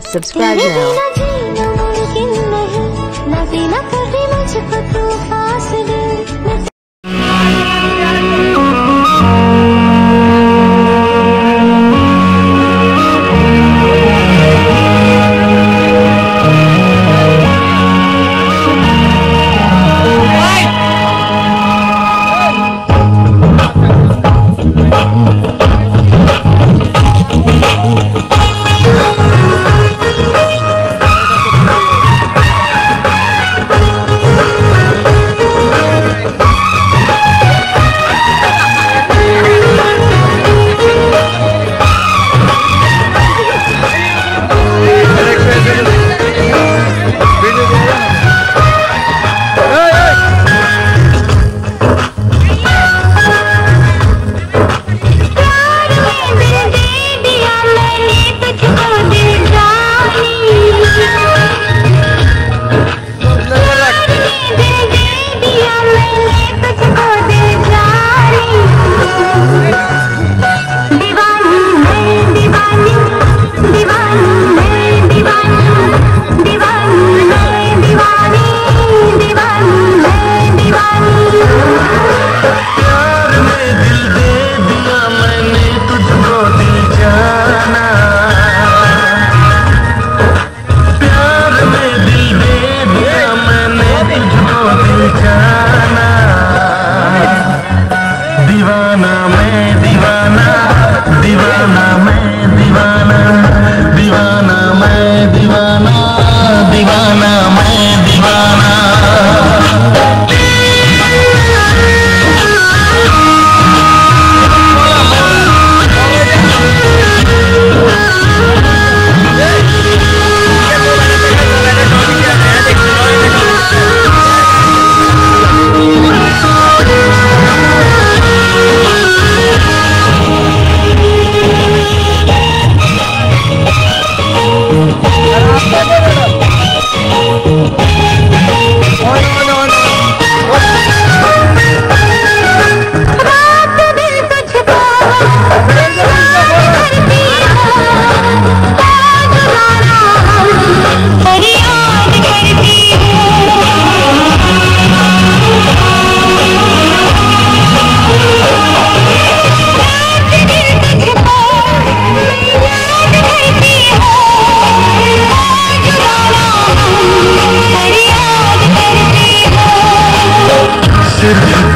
Subscribe now.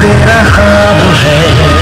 Ты рахам уже.